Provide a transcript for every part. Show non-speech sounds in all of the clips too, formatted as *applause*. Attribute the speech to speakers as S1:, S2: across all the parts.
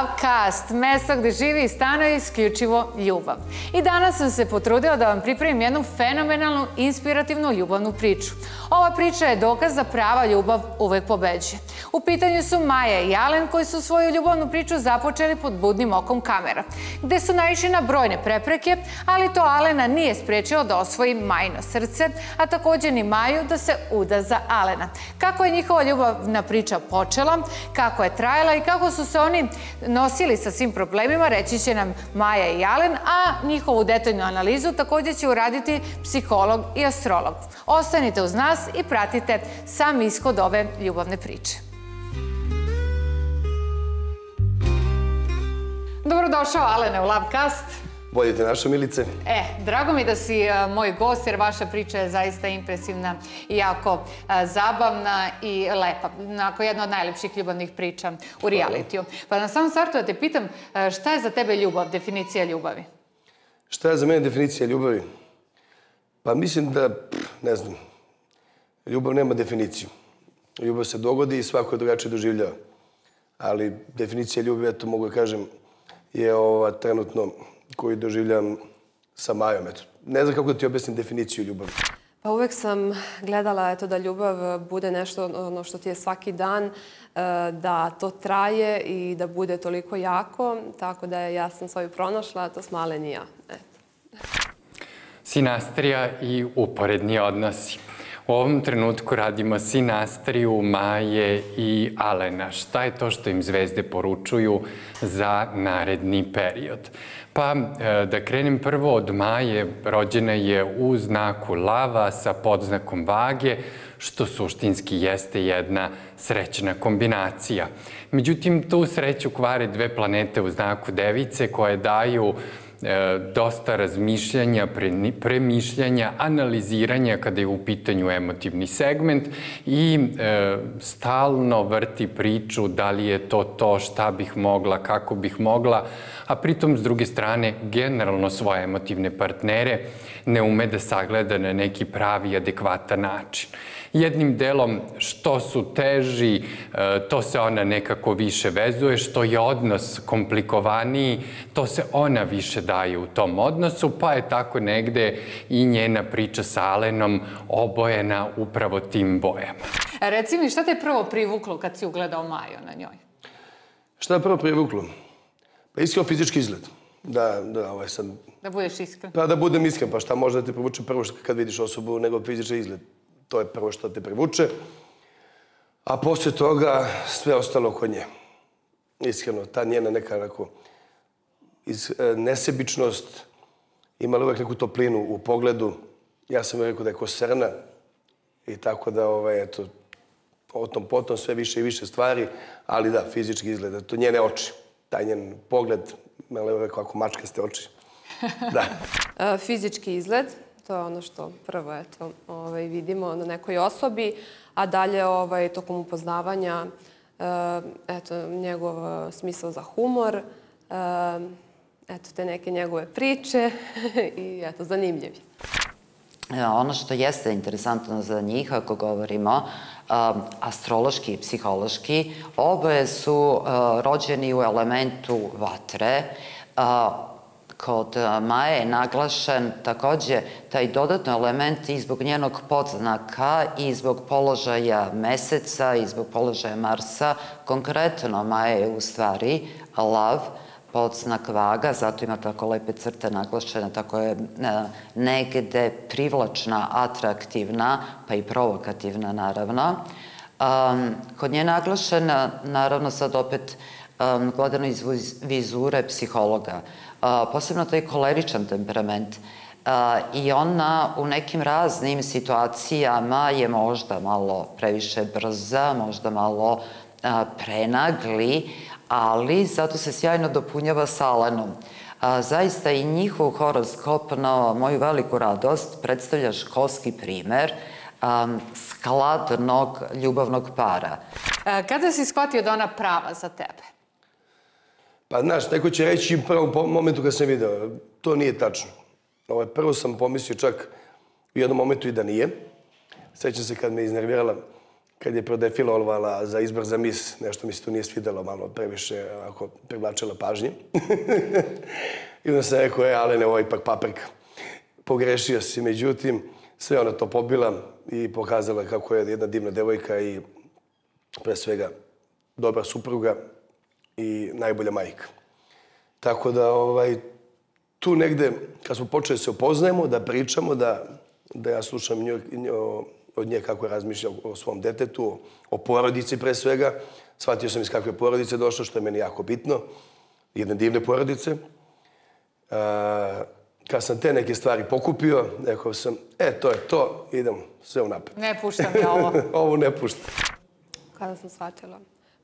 S1: Lovecast, mesto gde živi i stanuje isključivo ljubav. I danas sam se potrudila da vam pripremim jednu fenomenalnu, inspirativnu ljubavnu priču. Ova priča je dokaz da prava ljubav uvek pobeđuje. U pitanju su Maja i Alen koji su svoju ljubavnu priču započeli pod budnim okom kamera, gde su naišli na brojne prepreke, ali to Alena nije sprečio da osvoji Majino srce, a takođe ni Maju da se uda za Alena. Kako je njihova ljubavna priča počela, kako je trajala i kako su se oni nosili sa svim problemima, reći će nam Maja i Alen, a njihovu detaljnu analizu takođe će uraditi psiholog i astrolog. Ostanite uz nas i pratite sam ishod ove ljubavne priče. Dobrodošao, Alene, u Labcast.
S2: Vodite naše milice.
S1: E, drago mi da si uh, moj gost, jer vaša priča je zaista impresivna i jako uh, zabavna i lepa. Onako, jedna od najlepših ljubavnih priča u realitiju. Pa na samom startu da te pitam, uh, šta je za tebe ljubav, definicija ljubavi?
S2: Šta je za mene definicija ljubavi? Pa mislim da, ne znam, ljubav nema definiciju. Ljubav se dogodi i svako je drugačije doživljava. Ali definicija ljubavi, eto mogu da kažem, je ova trenutno koju doživljam sa Majom. Eto, ne znam kako da ti objasnim definiciju ljubavi.
S3: Pa uvek sam gledala eto, da ljubav bude nešto ono što ti je svaki dan, e, da to traje i da bude toliko jako, tako da ja sam svoju pronašla, to smo Alen i ja. Eto.
S4: Sinastrija i uporedni odnosi. U ovom trenutku radimo Sinastriju, Maje i Alena. Šta je to što im zvezde poručuju za naredni period? Pa e, da krenem prvo od Maje, rođena je u znaku lava sa podznakom vage, što suštinski jeste jedna srećna kombinacija. Međutim, tu sreću kvare dve planete u znaku device koje daju dosta razmišljanja, premišljanja, analiziranja kada je u pitanju emotivni segment i e, stalno vrti priču da li je to to, šta bih mogla, kako bih mogla, a pritom s druge strane generalno svoje emotivne partnere ne ume da sagleda na neki pravi, adekvatan način jednim delom što su teži, e, to se ona nekako više vezuje, što je odnos komplikovaniji, to se ona više daje u tom odnosu, pa je tako negde i njena priča sa Alenom obojena upravo tim bojama.
S1: Reci mi, šta te prvo privuklo kad si ugledao Maju na njoj?
S2: Šta je prvo privuklo? Pa iskreno fizički izgled. Da, da, ovaj sad...
S1: Da budeš iskren.
S2: Pa da budem iskren, pa šta može da te privuče prvo kad vidiš osobu nego fizički izgled. To je prvo što te privuče. A posle toga sve ostalo kod nje. Iskreno, ta njena neka onako iz, e, nesebičnost, imala uvek neku toplinu u pogledu. Ja sam rekao da je ko srna i tako da, ovaj, eto, o tom potom sve više i više stvari, ali da, fizički izgleda. To njene oči, taj njen pogled, malo je rekao ako mačkaste oči. *laughs* Da.
S3: E, fizički izgled, To je ono što prvo eto, ovaj, vidimo na nekoj osobi, a dalje ovaj, tokom upoznavanja eh, eto, njegov eh, smisao za humor, eh, eto, te neke njegove priče *laughs* i eto, zanimljivi.
S5: Ono što jeste interesantno za njih, ako govorimo astrološki i psihološki, oboje su rođeni u elementu vatre. Kod Maje je naglašen takođe taj dodatno element i zbog njenog podznaka i zbog položaja meseca i zbog položaja Marsa. Konkretno Maja je u stvari lav, podznak vaga, zato ima tako lepe crte naglašene, tako je negde privlačna, atraktivna, pa i provokativna naravno. Um, kod nje je naglašena, naravno sad opet um, gledano iz vizure psihologa, posebno taj koleričan temperament. I ona u nekim raznim situacijama je možda malo previše brza, možda malo prenagli, ali zato se sjajno dopunjava sa Alenom. zaista i njihov horoskop na moju veliku radost predstavlja školski primer skladnog ljubavnog para.
S1: Kada si shvatio da ona prava za tebe?
S2: Pa, znaš, neko će reći u prvom momentu kad sam video, to nije tačno. Ovo, prvo sam pomislio čak u jednom momentu i da nije. Sećam se kad me iznervirala kad je prodefilovala za izbor za mis, nešto mi se tu nije svidelo, malo previše ako privlačila pažnje. *laughs* I onda sam rekao, e, ale ne, ovo je ipak paprika. Pogrešio si, međutim, sve ona to pobila i pokazala kako je jedna divna devojka i pre svega dobra supruga i najbolja majka. Tako da, ovaj, tu negde, kad smo počeli da se upoznajemo, da pričamo, da, da ja slušam nju, nju, od nje kako razmišlja o svom detetu, o porodici pre svega. Shvatio sam iz kakve porodice došlo, što je meni jako bitno. Jedne divne porodice. A, kad sam te neke stvari pokupio, rekao sam, e, to je to, idem sve unapred.
S1: Ne puštam ja ovo. *laughs*
S2: ovo ne puštam.
S3: Kada sam shvatila?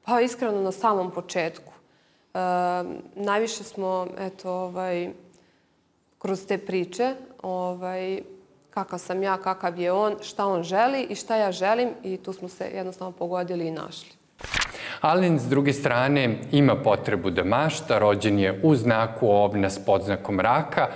S3: Pa iskreno na samom početku. E, najviše smo, eto, ovaj, kroz te priče, ovaj, kakav sam ja, kakav je on, šta on želi i šta ja želim i tu smo se jednostavno pogodili i našli.
S4: Alen, s druge strane, ima potrebu da mašta, rođen je u znaku ovna s podznakom raka,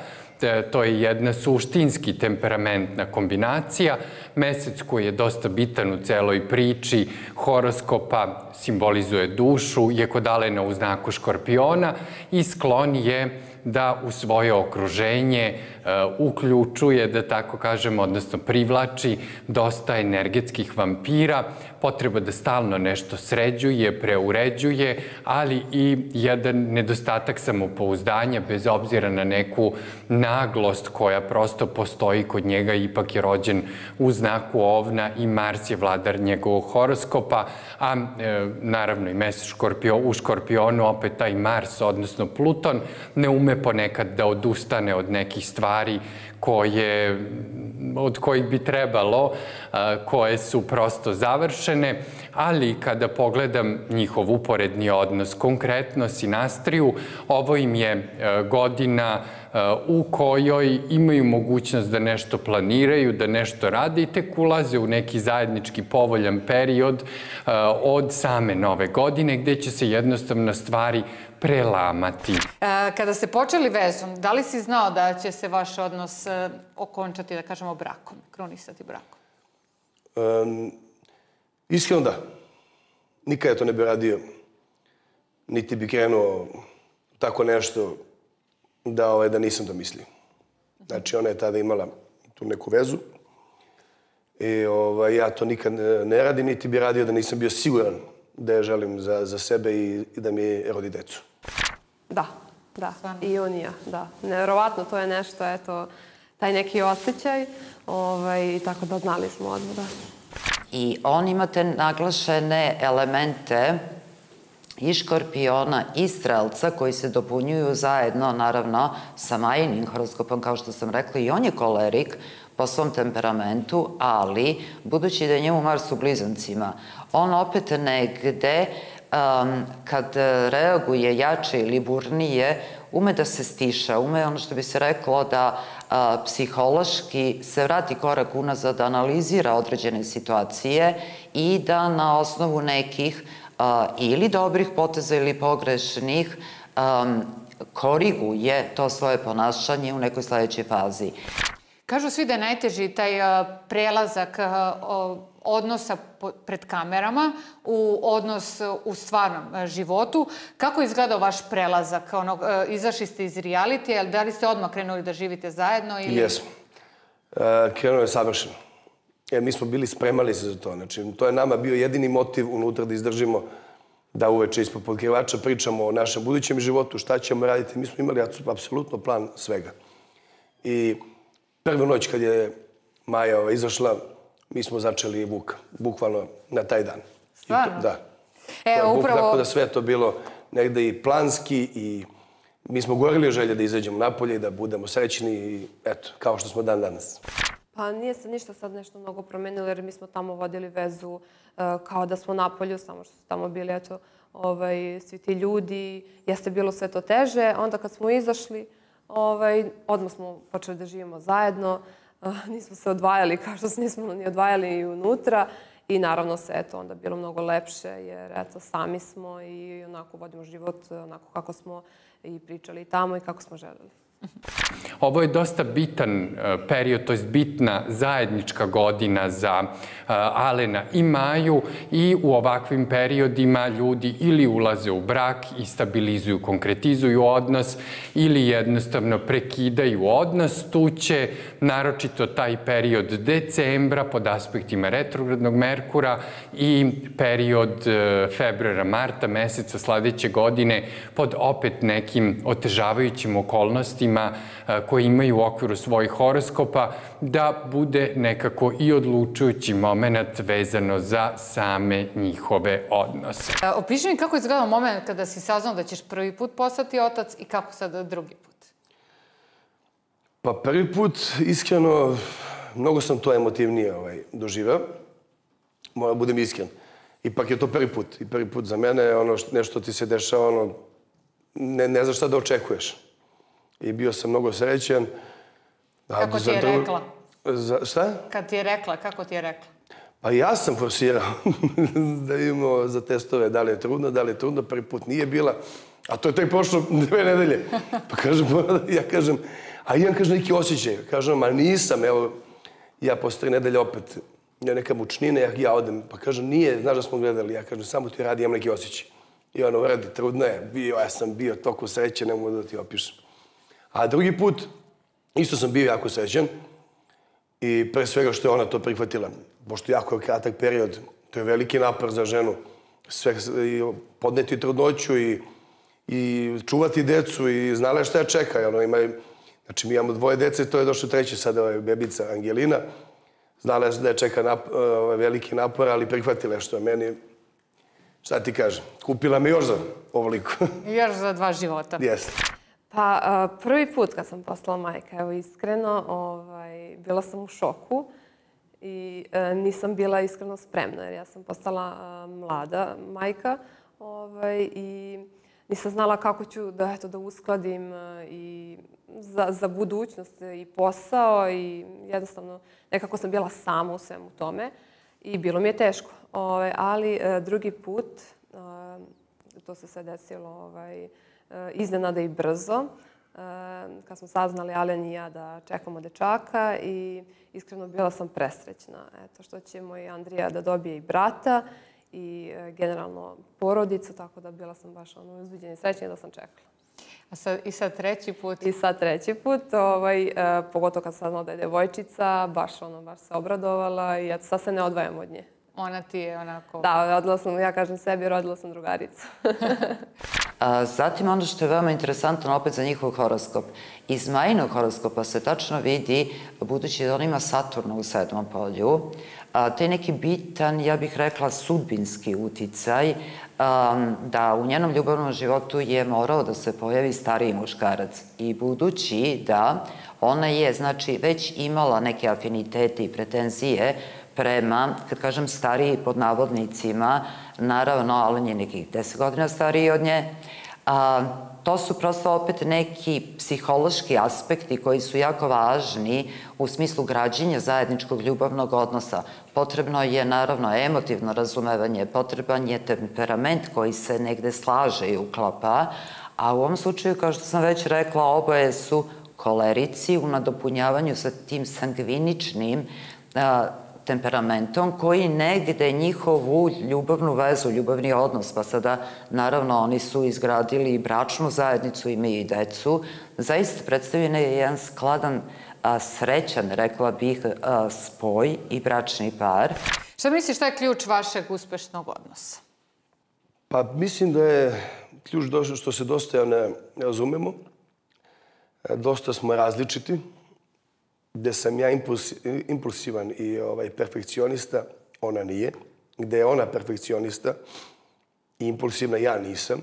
S4: to je jedna suštinski temperamentna kombinacija. Mesec koji je dosta bitan u celoj priči horoskopa simbolizuje dušu, je kod Alena u znaku škorpiona i sklon je da u svoje okruženje uh, uključuje, da tako kažem, odnosno privlači dosta energetskih vampira, potreba da stalno nešto sređuje, preuređuje, ali i jedan nedostatak samopouzdanja bez obzira na neku naglost koja prosto postoji kod njega, ipak je rođen u znaku ovna i Mars je vladar njegovog horoskopa, a e, naravno i mesec škorpio, u škorpionu opet taj Mars, odnosno Pluton, ne ume ponekad da odustane od nekih stvari koje, od kojih bi trebalo, koje su prosto završene, ali kada pogledam njihov uporedni odnos, konkretno Sinastriju, ovo im je e, godina e, u kojoj imaju mogućnost da nešto planiraju, da nešto rade i tek ulaze u neki zajednički povoljan period e, od same nove godine, gde će se jednostavno stvari prelamati.
S1: Kada ste počeli vezom, da li si znao da će se vaš odnos okončati, da kažemo, brakom, krunisati brakom?
S2: Um, iskreno da. Nikada to ne bi radio. Niti bi krenuo tako nešto da, ovaj, da nisam to mislio. Znači, ona je tada imala tu neku vezu i ovaj, ja to nikad ne radim, niti bi radio da nisam bio siguran da je želim za, za sebe i, i da mi rodi decu.
S3: Da, da. Stvarno. I on i ja, da. Neverovatno, to je nešto, eto, taj neki osjećaj, ovaj, tako da znali smo odmah, da.
S5: I on ima te naglašene elemente i škorpiona i strelca koji se dopunjuju zajedno, naravno, sa majinim horoskopom, kao što sam rekla, i on je kolerik po svom temperamentu, ali, budući da je njemu Mars u blizancima, on opet negde um, kad reaguje jače ili burnije, ume da se stiša, ume ono što bi se reklo da a, psihološki se vrati korak unazad, da analizira određene situacije i da na osnovu nekih a, ili dobrih poteza ili pogrešnih um, koriguje to svoje ponašanje u nekoj sledećoj fazi.
S1: Kažu svi da je najteži taj prelazak odnosa pred kamerama u odnos u stvarnom životu. Kako izgledao vaš prelazak? Ono, izašli ste iz reality, ali da li ste odmah krenuli da živite zajedno? Ili...
S2: Jesmo. E, krenuo je savršeno. Jer mi smo bili spremali se za to. Znači, to je nama bio jedini motiv unutra da izdržimo da uveče ispod podkrivača pričamo o našem budućem životu, šta ćemo raditi. Mi smo imali apsolutno plan svega. I prvu noć kad je Maja izašla, mi smo začeli Vuka, bukvalno na taj dan.
S1: Stvarno?
S2: To, da.
S1: E,
S2: to
S1: upravo...
S2: Tako da sve to bilo negde i planski i mi smo gorili želje da izađemo napolje i da budemo srećni i eto, kao što smo dan danas.
S3: Pa nije se ništa sad nešto mnogo promenilo jer mi smo tamo vodili vezu uh, kao da smo napolju, samo što su tamo bili eto, ovaj, svi ti ljudi. Jeste bilo sve to teže. Onda kad smo izašli, ovaj, odmah smo počeli da živimo zajedno. Nismo se odvajali kao što se nismo ni odvajali i unutra. I naravno se eto onda bilo mnogo lepše jer eto sami smo i onako vodimo život onako kako smo i pričali tamo i kako smo želeli.
S4: Ovo je dosta bitan e, period, to je bitna zajednička godina za e, Alena i Maju i u ovakvim periodima ljudi ili ulaze u brak i stabilizuju, konkretizuju odnos ili jednostavno prekidaju odnos. Tu će naročito taj period decembra pod aspektima retrogradnog Merkura i period e, februara, marta meseca sledeće godine pod opet nekim otežavajućim okolnostima koji imaju u okviru svojih horoskopa, da bude nekako i odlučujući moment vezano za same njihove odnose.
S1: E, opiši mi kako izgledao moment kada si saznao da ćeš prvi put postati otac i kako sada drugi put?
S2: Pa prvi put, iskreno, mnogo sam to emotivnije ovaj, doživeo. Moram da budem iskren. Ipak je to prvi put. I prvi put za mene, ono, nešto ti se dešava, ono, ne, ne znaš šta da očekuješ i bio sam mnogo srećan.
S1: Kako ti je rekla?
S2: Za, šta?
S1: Kad ti je rekla, kako ti je rekla?
S2: Pa ja sam forsirao *laughs* da imamo za testove da li je trudno, da li je trudno, prvi put nije bila, a to je tek prošlo *laughs* dve nedelje. Pa kažem, *laughs* ja kažem, a imam, kažem, neki osjećaj. Kažem, ma nisam, evo, ja posle tri nedelje opet, ja neka mučnina, ja, ja odem, pa kažem, nije, znaš da smo gledali, ja kažem, samo ti radi, imam neki osjećaj. I ono, uradi, trudno je, bio, ja sam bio toliko sreće, ne mogu da ti opišem. A drugi put, isto sam bio jako srećan i pre svega što je ona to prihvatila. Pošto jako je kratak period, to je veliki napor za ženu. Sve, i podneti trudnoću i, i čuvati decu i znala je šta je čeka. Ono, ima, znači, mi imamo dvoje dece, to je došlo treće sada ovaj, bebica Angelina. Znala je da je čeka nap, ovaj, veliki napor, ali prihvatila je što je meni Šta ti kažem? Kupila mi još za ovoliko.
S1: još za dva života.
S2: Jeste.
S3: Pa prvi put kad sam postala majka, evo iskreno, ovaj, bila sam u šoku i e, nisam bila iskreno spremna jer ja sam postala mlada majka ovaj, i nisam znala kako ću da, eto, da uskladim e, i za, za budućnost i posao i jednostavno nekako sam bila sama u svemu tome i bilo mi je teško. Ovaj, ali e, drugi put, to se sve desilo ovaj, iznenada i brzo. Eh, kad smo saznali Alen i ja da čekamo dečaka i iskreno bila sam presrećna. Eto, što će moj Andrija da dobije i brata i eh, generalno porodicu, tako da bila sam baš ono uzbuđena i srećna da sam čekala.
S1: A sad, I sad treći put?
S3: I sad treći put, ovaj, e, pogotovo kad sam saznala da je devojčica, baš ono, baš se obradovala i eto, sad se ne odvajam od nje.
S1: Ona ti je onako...
S3: Da, rodila sam, ja kažem sebi, rodila sam drugaricu. *laughs*
S5: A, zatim ono što je veoma interesantno opet za njihov horoskop. Iz Majinog horoskopa se tačno vidi, budući da on ima Saturna u sedmom polju, a, te neki bitan, ja bih rekla, sudbinski uticaj, a, da u njenom ljubavnom životu je morao da se pojavi stariji muškarac. I budući da ona je, znači, već imala neke afinitete i pretenzije prema, kad kažem stariji pod navodnicima, naravno, ali je nekih 10 godina stariji od nje, a, to su prosto opet neki psihološki aspekti koji su jako važni u smislu građenja zajedničkog ljubavnog odnosa. Potrebno je naravno emotivno razumevanje, potreban je temperament koji se negde slaže i uklapa, a u ovom slučaju, kao što sam već rekla, oboje su kolerici u nadopunjavanju sa tim sangviničnim a, temperamentom koji negde njihovu ljubavnu vezu, ljubavni odnos, pa sada naravno oni su izgradili i bračnu zajednicu, imaju i decu, zaista predstavljen je jedan skladan, a, srećan, rekla bih, a, spoj i bračni par.
S1: Šta misliš, šta je ključ vašeg uspešnog odnosa?
S2: Pa mislim da je ključ došao što se dosta ne razumemo. E, dosta smo različiti gde sam ja impuls, impulsivan i ovaj, perfekcionista, ona nije. Gde je ona perfekcionista i impulsivna, ja nisam.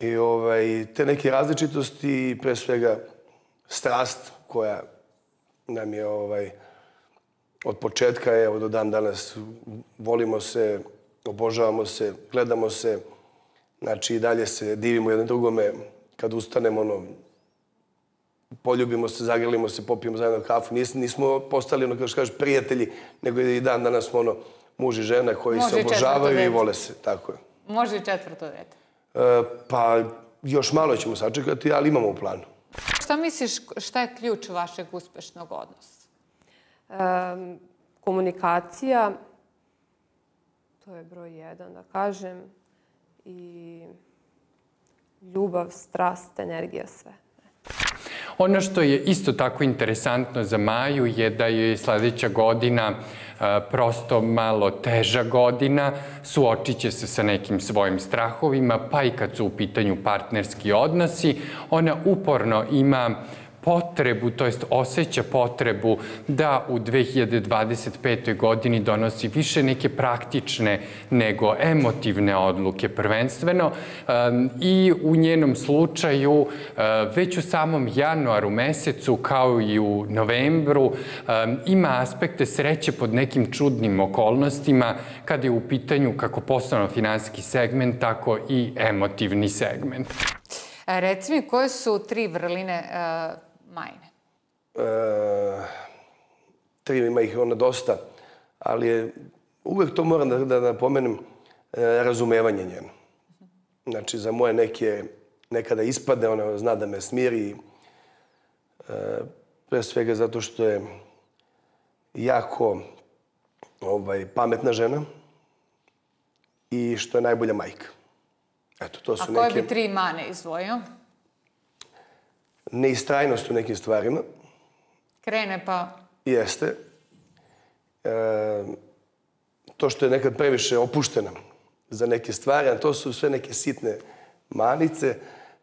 S2: I ovaj, te neke različitosti, pre svega strast koja nam je ovaj, od početka, evo do dan danas, volimo se, obožavamo se, gledamo se, znači i dalje se divimo jednom drugome, kad ustanemo, ono, poljubimo se, zagrlimo se, popijemo zajedno kafu. Nis, nismo postali, ono, kao što kažeš, prijatelji, nego i dan danas smo, ono, muž i žena koji Može se obožavaju i vole se. Tako je.
S1: Može i četvrto dete.
S2: E, pa, još malo ćemo sačekati, ali imamo u planu.
S1: šta misliš, šta je ključ vašeg uspešnog odnosa?
S3: Um, komunikacija, to je broj jedan, da kažem, i ljubav, strast, energija, sve.
S4: Ono što je isto tako interesantno za Maju je da je sledeća godina prosto malo teža godina, suočit će se sa nekim svojim strahovima, pa i kad su u pitanju partnerski odnosi, ona uporno ima potrebu, to jest osjeća potrebu da u 2025. godini donosi više neke praktične nego emotivne odluke prvenstveno i u njenom slučaju već u samom januaru mesecu kao i u novembru ima aspekte sreće pod nekim čudnim okolnostima kada je u pitanju kako poslovno-finanski segment, tako i emotivni segment.
S1: E, reci mi, koje su tri vrline Majne? E,
S2: tri, ima ih ona dosta, ali je, uvek to moram da, da napomenem, e, razumevanje njeno. Znači, za moje neke, nekada ispade, ona zna da me smiri, e, pre svega zato što je jako ovaj, pametna žena i što je najbolja majka.
S1: Eto, to su A koje neke... bi tri mane izdvojio?
S2: Neistrajnost u nekim stvarima.
S1: Krene pa...
S2: Jeste. E, to što je nekad previše opuštena za neke stvari, a to su sve neke sitne manice,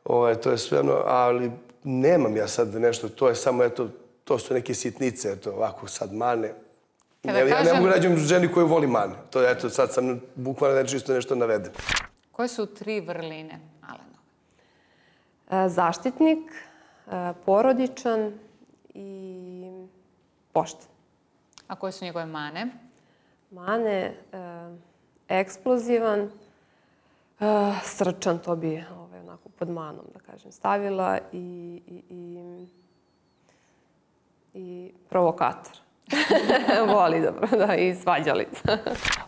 S2: ovaj, to je sve ono, ali nemam ja sad nešto, to je samo, eto, to su neke sitnice, eto, ovako sad mane. Kada ne, kažem... Ja ne mogu nađem ženi koju voli mane. To je, eto, sad sam bukvalno da čisto nešto navedem.
S1: Koje su tri vrline Alenova?
S3: E, zaštitnik, porodičan i pošten.
S1: A koje su njegove mane?
S3: Mane, e, eksplozivan, e, srčan, to bi ovaj, onako pod manom, da kažem, stavila i, i, i, i provokator. *laughs* Voli dobro, da, i svađalica.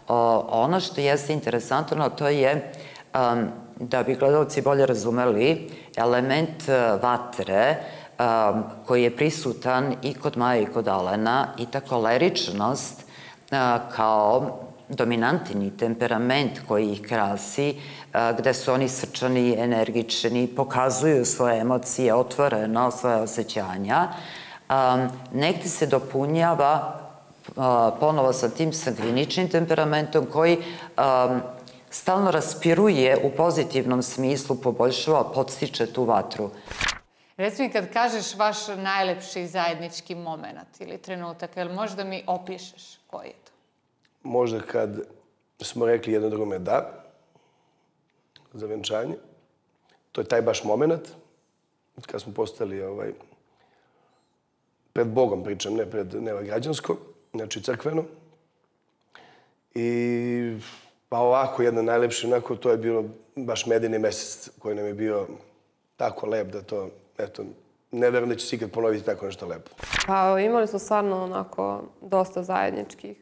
S5: o, ono što jeste interesantno, to je um, da bi gledalci bolje razumeli, element e, vatre um, koji je prisutan i kod Maja i kod Alena i ta koleričnost uh, kao dominantni temperament koji ih krasi, gde su oni srčani, energični, pokazuju svoje emocije otvoreno, svoje osjećanja, um, negde se dopunjava ponovo sa tim sangviničnim temperamentom koji stalno raspiruje u pozitivnom smislu, poboljšava, podstiče tu vatru.
S1: Reci mi kad kažeš vaš najlepši zajednički moment ili trenutak, jel možda mi opišeš koji je to?
S2: Možda kad smo rekli jedno drugome da, za venčanje. To je taj baš moment, kad smo postali ovaj, pred Bogom pričam, ne pred neva građansko, znači crkveno. I Pa ovako, jedna najlepša, onako, to je bilo baš medeni mesec koji nam je bio tako lep da to, eto, ne verujem da će se ikad ponoviti tako nešto lepo.
S3: Pa imali smo stvarno onako dosta zajedničkih.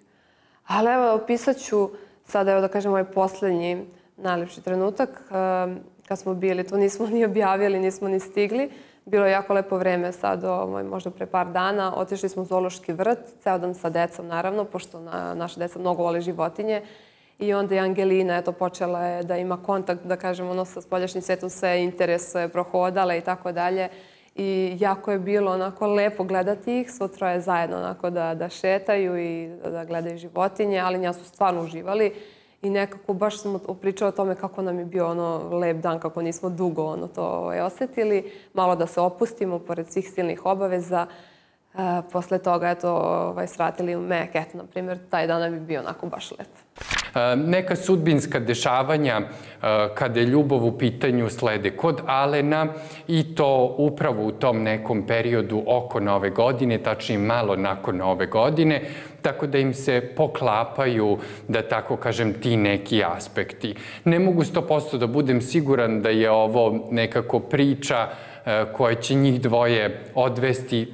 S3: Ali evo, opisat ću sada, evo da kažem, ovaj poslednji najlepši trenutak. Ehm, kad smo bili, to nismo *laughs* ni objavili, nismo ni stigli. Bilo je jako lepo vreme sad, ovaj, možda pre par dana. Otišli smo u zoološki vrt, ceo dan sa decom, naravno, pošto na, naša deca mnogo vole životinje. I onda je Angelina eto, počela je da ima kontakt, da kažem, ono sa spoljašnjim svetom sve interese prohodale i tako dalje. I jako je bilo onako lepo gledati ih, svo troje zajedno onako da, da šetaju i da, da gledaju životinje, ali nja su stvarno uživali. I nekako baš smo pričali o tome kako nam je bio ono lep dan, kako nismo dugo ono to ovaj, osetili. Malo da se opustimo pored svih silnih obaveza. E, posle toga, eto, ovaj, svratili u Mek, eto, na primjer, taj dan bi bio onako baš lep.
S4: Neka sudbinska dešavanja kada je ljubav u pitanju slede kod Alena i to upravo u tom nekom periodu oko nove godine, tačnije malo nakon nove godine, tako da im se poklapaju, da tako kažem, ti neki aspekti. Ne mogu 100% da budem siguran da je ovo nekako priča E, koje će njih dvoje odvesti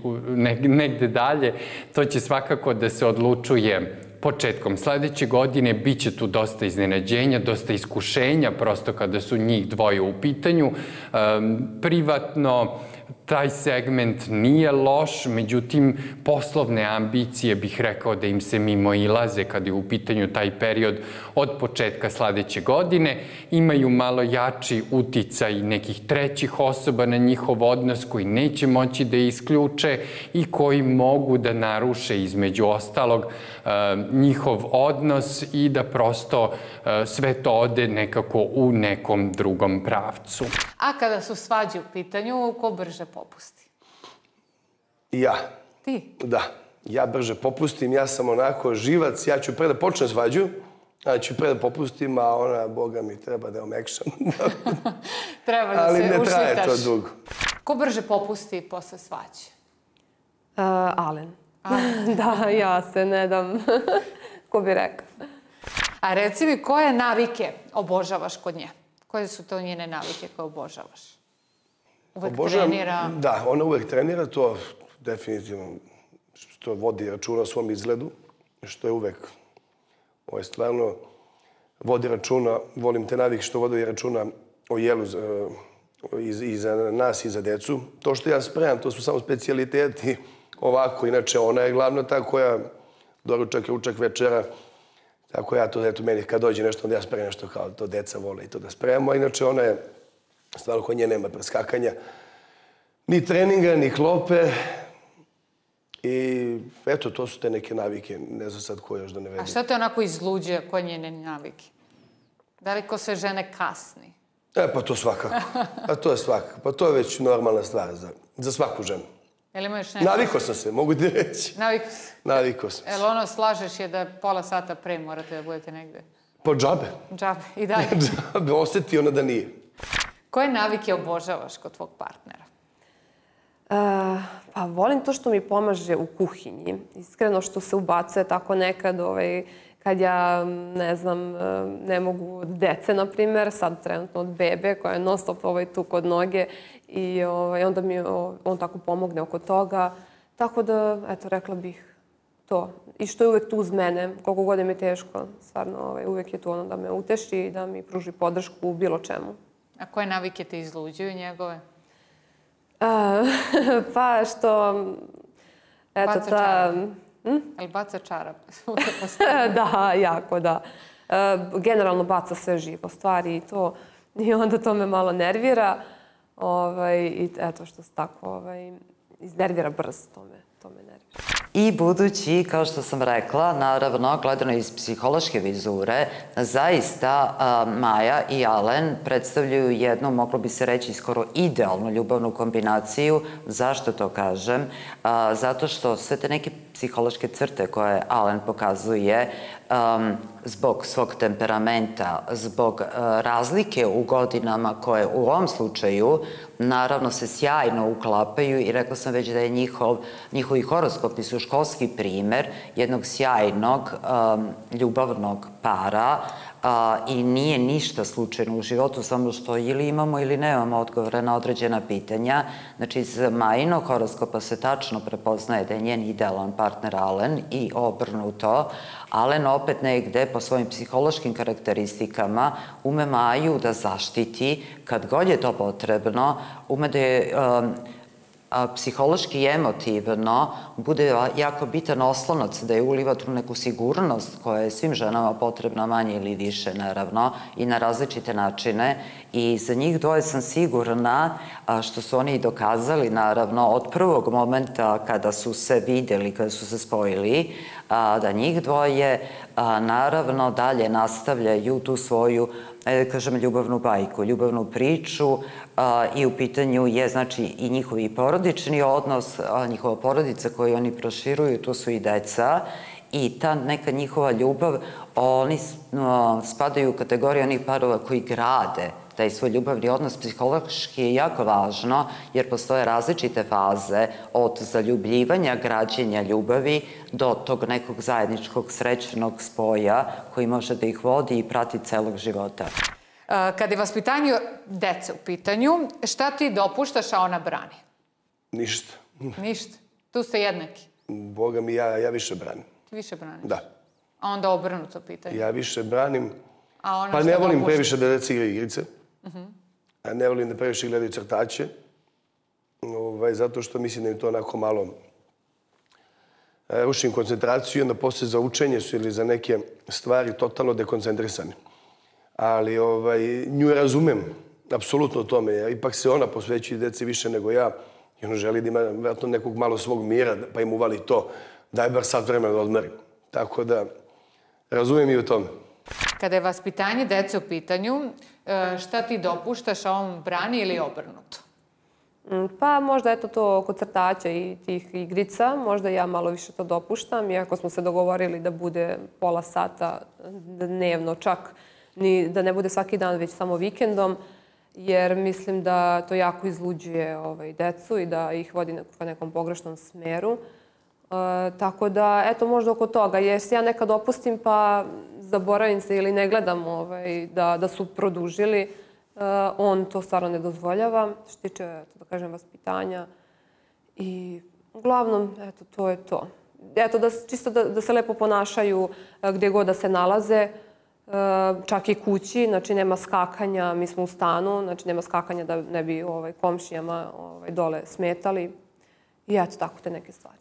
S4: negde dalje, to će svakako da se odlučuje početkom sledeće godine biće tu dosta iznenađenja, dosta iskušenja prosto kada su njih dvoje u pitanju. Privatno, taj segment nije loš, međutim, poslovne ambicije bih rekao da im se mimo ilaze kada je u pitanju taj period od početka sledeće godine. Imaju malo jači uticaj nekih trećih osoba na njihov odnos koji neće moći da isključe i koji mogu da naruše između ostalog e, njihov odnos i da prosto e, sve to ode nekako u nekom drugom pravcu.
S1: A kada su svađe u pitanju, ko brže popusti?
S2: Ja.
S1: Ti?
S2: Da. Ja brže popustim, ja sam onako živac, ja ću pre da počnem svađu, ja ću pre da popustim, a ona, boga mi, treba da omekšam. *laughs*
S1: Treba da
S2: Ali
S1: se
S2: ne
S1: ušlitaš.
S2: traje to dugo.
S1: Ko brže popusti posle svađe?
S3: Uh, Alen. *laughs* da, ja se ne dam. *laughs* Ko bi rekao?
S1: A reci mi, koje navike obožavaš kod nje? Koje su to njene navike koje obožavaš? Uvek
S2: Obožavam-
S1: trenira.
S2: Da, ona uvek trenira, to definitivno što vodi računa o svom izgledu, što je uvek, ovo je stvarno, vodi računa, volim te navike što vodi računa o jelu za, i, i za nas i za decu. To što ja spremam, to su samo specialiteti ovako, inače ona je glavna ta koja doručak, ručak, večera, tako ja to, eto, meni kad dođe nešto, onda ja spremam nešto kao to deca vole i to da spremamo, a inače ona je, stvarno kod nje nema preskakanja, ni treninga, ni klope. I eto, to su te neke navike. Ne znam sad ko još da ne
S1: A
S2: vedim.
S1: šta te onako izluđuje koje njene navike? Da li ko sve žene kasni?
S2: E, pa to svakako. *laughs* Pa to je svakako. Pa to je već normalna stvar za, za svaku ženu.
S1: Jel ima još nešto?
S2: Navikao sam se, mogu ti reći.
S1: Navik...
S2: Navikao sam se.
S1: Jel ono slažeš je da pola sata pre morate da budete negde?
S2: Po džabe.
S1: Džabe i dalje. *laughs*
S2: Džabe, osjeti ona da nije.
S1: Koje navike obožavaš kod tvog partnera?
S3: E, pa volim to što mi pomaže u kuhinji. Iskreno što se ubacuje tako nekad ovaj, kad ja, ne znam, e, ne mogu od dece, na primer, sad trenutno od bebe koja je non stop ovaj, tu kod noge i ovaj, onda mi on tako pomogne oko toga. Tako da, eto, rekla bih to. I što je uvek tu uz mene, koliko god je mi teško, stvarno ovaj, uvek je tu ono da me uteši i da mi pruži podršku u bilo čemu.
S1: A koje navike te izluđuju njegove?
S3: A, *laughs* pa što, eto
S1: Baca
S3: ta...
S1: čarape. Jel baca čarape? Svuda po stanu?
S3: da, jako, da. E, generalno baca sve živo stvari i to. I onda to me malo nervira. Ovaj, I eto što se tako ovaj, iznervira brzo, to me, to me nervira.
S5: I budući, kao što sam rekla, naravno, gledano iz psihološke vizure, zaista Maja i Alen predstavljaju jednu, moglo bi se reći, skoro idealnu ljubavnu kombinaciju. Zašto to kažem? Zato što sve te neke psihološke crte koje Alen pokazuje zbog svog temperamenta, zbog razlike u godinama koje u ovom slučaju naravno se sjajno uklapaju i rekla sam već da je njihov, njihovi horoskopi su školski primer jednog sjajnog um, ljubavnog para a, i nije ništa slučajno u životu, samo što ili imamo ili nemamo odgovore na određena pitanja. Znači, iz Majinog horoskopa se tačno prepoznaje da je njen idealan partner Alen i obrnuto. Alen opet negde po svojim psihološkim karakteristikama ume Maju da zaštiti kad god je to potrebno, ume da je um, a, psihološki i emotivno bude jako bitan oslonac da je uliva tu neku sigurnost koja je svim ženama potrebna manje ili više naravno i na različite načine. I za njih dvoje sam sigurna što su oni i dokazali naravno od prvog momenta kada su se videli, kada su se spojili a, da njih dvoje naravno dalje nastavljaju tu svoju da kažem, ljubavnu bajku, ljubavnu priču a, i u pitanju je, znači, i njihovi porodični odnos, a, njihova porodica koju oni proširuju, tu su i deca i ta neka njihova ljubav, oni a, spadaju u kategoriju onih parova koji grade taj svoj ljubavni odnos psihološki je jako važno jer postoje različite faze od zaljubljivanja, građenja ljubavi do tog nekog zajedničkog srećnog spoja koji može da ih vodi i prati celog života.
S1: A, Kada je vaspitanje dece u pitanju, šta ti dopuštaš, a ona brani?
S2: Ništa.
S1: Ništa. Tu ste jednaki.
S2: Boga mi, ja, ja više branim.
S1: Ti više braniš.
S2: Da.
S1: A onda obrnuto pitanje.
S2: Ja više branim.
S1: A ona
S2: Pa ne volim previše da deca igraju igrice. A ne volim da previše gledaju crtaće. ovaj, zato što mislim da im to onako malo rušim koncentraciju i onda posle za učenje su ili za neke stvari totalno dekoncentrisani. Ali ovaj, nju razumem, apsolutno tome, ipak se ona posvećuje deci više nego ja i ona želi da ima vjerojatno nekog malo svog mira, pa im uvali to, daj bar sad vremena da odmerim. Tako da, razumem i u tome.
S1: Kada je vaspitanje dece u pitanju, šta ti dopuštaš, a on brani ili obrnuto?
S3: Mm, Pa možda eto to kod crtača i tih igrica, možda ja malo više to dopuštam, iako smo se dogovorili da bude pola sata dnevno čak, ni, da ne bude svaki dan, već samo vikendom, jer mislim da to jako izluđuje ovaj, decu i da ih vodi ka nekom pogrešnom smeru. E, tako da, eto, možda oko toga, jer se ja nekad opustim pa zaboravim se ili ne gledam ovaj, da, da su produžili, e, on to stvarno ne dozvoljava, što tiče, da kažem, vaspitanja. I uglavnom, eto, to je to. Eto, da, čisto da, da se lepo ponašaju e, gdje god da se nalaze, e, čak i kući, znači nema skakanja, mi smo u stanu, znači nema skakanja da ne bi ovaj, komšijama ovaj, dole smetali. I eto, tako te neke stvari.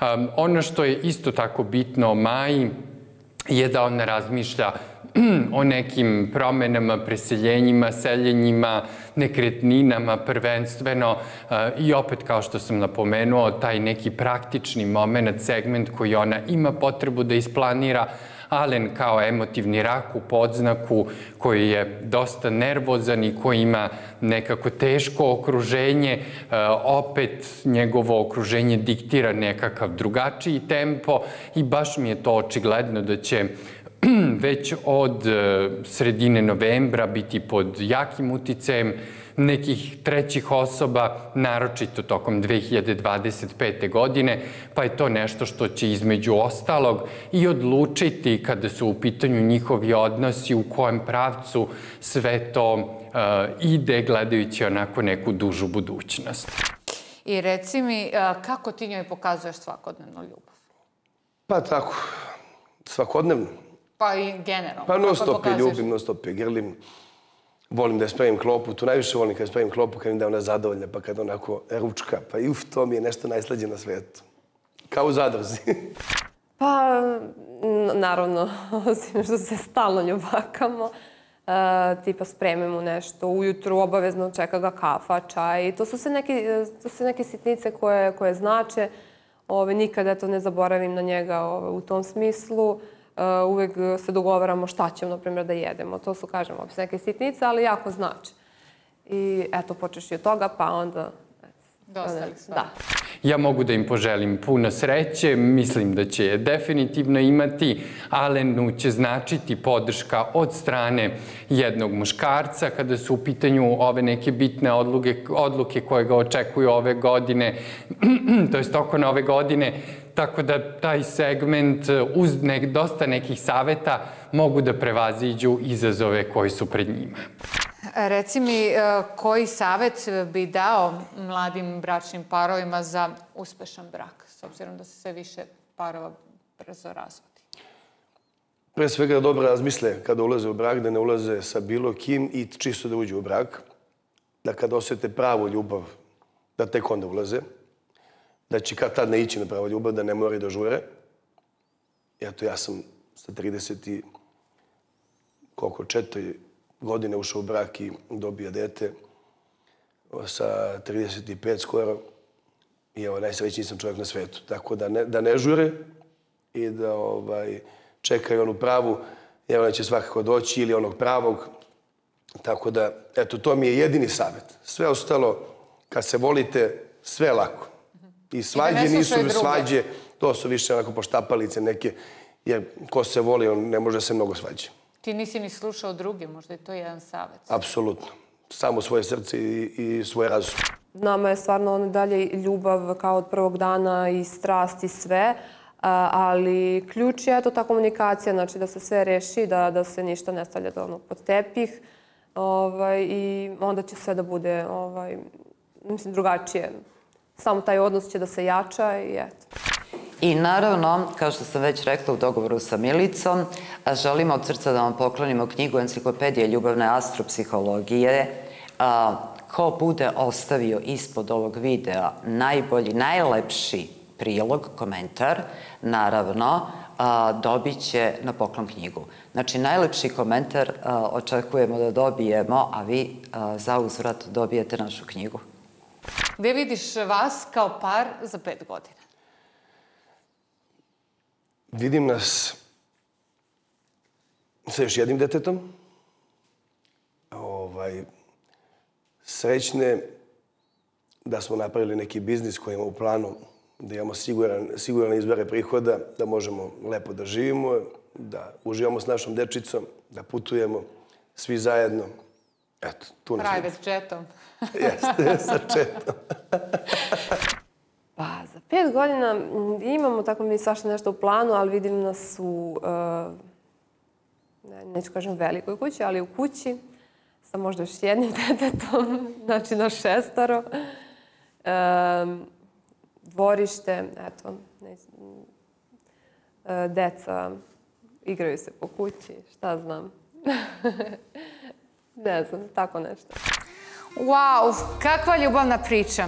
S4: Um, ono što je isto tako bitno Maji je da ona razmišlja *clears throat* o nekim promenama, preseljenjima, seljenjima, nekretninama prvenstveno uh, i opet kao što sam napomenuo, taj neki praktični moment, segment koji ona ima potrebu da isplanira, Alen kao emotivni rak u podznaku koji je dosta nervozan i koji ima nekako teško okruženje, e, opet njegovo okruženje diktira nekakav drugačiji tempo i baš mi je to očigledno da će *clears throat* već od e, sredine novembra biti pod jakim uticajem nekih trećih osoba, naročito tokom 2025. godine, pa je to nešto što će između ostalog i odlučiti kada su u pitanju njihovi odnosi, u kojem pravcu sve to uh, ide gledajući onako neku dužu budućnost.
S1: I reci mi, a, kako ti njoj pokazuješ svakodnevnu ljubav?
S2: Pa tako, svakodnevno.
S1: Pa i generalno.
S2: Pa non stop je ljubim, non stop je grlim. Volim da spremim klopu, tu najviše volim kad spremim klopu, kad mi da ona zadovoljna, pa kad onako ručka, pa i uf, to mi je nešto najslađe na svetu. Kao u zadrzi. *laughs*
S3: Pa, naravno, *laughs* osim što se stalno ljubakamo, e, tipa spremimo nešto, ujutru obavezno čeka ga kafa, čaj. To su se neke, e, to su neke sitnice koje, koje znače. Ove, nikada eto, ne zaboravim na njega ove, u tom smislu. E, uvek se dogovaramo šta ćemo, na primjer, da jedemo. To su, kažem, opet neke sitnice, ali jako znače. I eto, počeš i od toga, pa onda...
S1: Dostali su.
S3: Da.
S4: Ja mogu da im poželim puno sreće, mislim da će je definitivno imati. Alenu će značiti podrška od strane jednog muškarca kada su u pitanju ove neke bitne odluke, odluke koje ga očekuju ove godine, *clears throat* to je tokom ove godine, tako da taj segment uz nek, dosta nekih saveta mogu da prevaziđu izazove koji su pred njima.
S1: Reci mi, e, koji savet bi dao mladim bračnim parovima za uspešan brak, s obzirom da se sve više parova brzo razvodi?
S2: Pre svega da dobro razmisle kada ulaze u brak, da ne ulaze sa bilo kim i čisto da uđu u brak. Da kada osjete pravu ljubav, da tek onda ulaze. Da će kad tad ne ići na pravu ljubav, da ne moraju da žure. Eto, ja sam sa 30 i koliko, četiri godine ušao u brak i dobio dete sa 35 skoro. I evo, najsrećniji sam čovjek na svetu. Tako da ne, da ne žure i da ovaj, čekaju onu pravu, jer ona će svakako doći ili onog pravog. Tako da, eto, to mi je jedini savjet. Sve ostalo, kad se volite, sve je lako. I svađe
S1: ne
S2: nisu svađe, to su više onako poštapalice neke, jer ko se voli, on ne može se mnogo svađe.
S1: Ti nisi ni slušao druge, možda je to jedan savet.
S2: Apsolutno. Samo svoje srce i, i svoj razum.
S3: Nama je stvarno ono dalje ljubav kao od prvog dana i strast i sve, ali ključ je to ta komunikacija, znači da se sve reši, da, da se ništa ne stavlja pod tepih ovaj, i onda će sve da bude ovaj, mislim, drugačije. Samo taj odnos će da se jača i eto.
S5: I naravno, kao što sam već rekla u dogovoru sa Milicom, a želimo od srca da vam poklonimo knjigu Enciklopedije ljubavne astropsihologije, a, ko bude ostavio ispod ovog videa najbolji, najlepši prilog, komentar, naravno, a, dobit će na poklon knjigu. Znači, najlepši komentar a, očekujemo da dobijemo, a vi a, za uzvrat dobijete našu knjigu.
S1: Gde vidiš vas kao par za pet godina?
S2: Vidim nas sa još jednim detetom. Ovaj, srećne da smo napravili neki biznis koji imamo u planu, da imamo siguran, siguran izbore prihoda, da možemo lepo da živimo, da uživamo s našom dečicom, da putujemo svi zajedno. Eto, tu nas
S1: Private jetom. *laughs*
S2: Jeste, sa četom. *laughs*
S3: Pa, za pet godina imamo tako mi svašta nešto u planu, ali vidim nas u, uh, ne, neću kažem velikoj kući, ali u kući sa možda još jednim *laughs* detetom, znači na šestaro. Um, dvorište, eto, ne, e, deca igraju se po kući, šta znam. *laughs* ne znam, tako nešto.
S1: Wow, kakva ljubavna priča.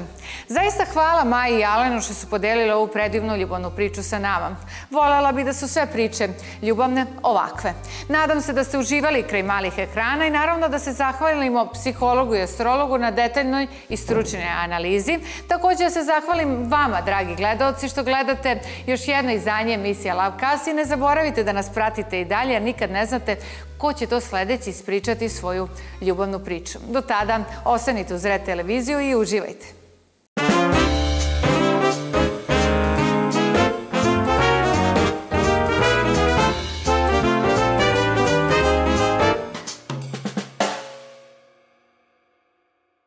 S1: Zaista hvala Maji i Alenu što su podelili ovu predivnu ljubavnu priču sa nama. Volela bi da su sve priče ljubavne ovakve. Nadam se da ste uživali kraj malih ekrana i naravno da se zahvalimo psihologu i astrologu na detaljnoj i stručnoj analizi. Takođe da se zahvalim vama, dragi gledalci, što gledate još jedno izdanje emisija Love Kasi. Ne zaboravite da nas pratite i dalje, jer nikad ne znate ko će to sledeći ispričati svoju ljubavnu priču. Do tada, ostanite uz Red televiziju i uživajte.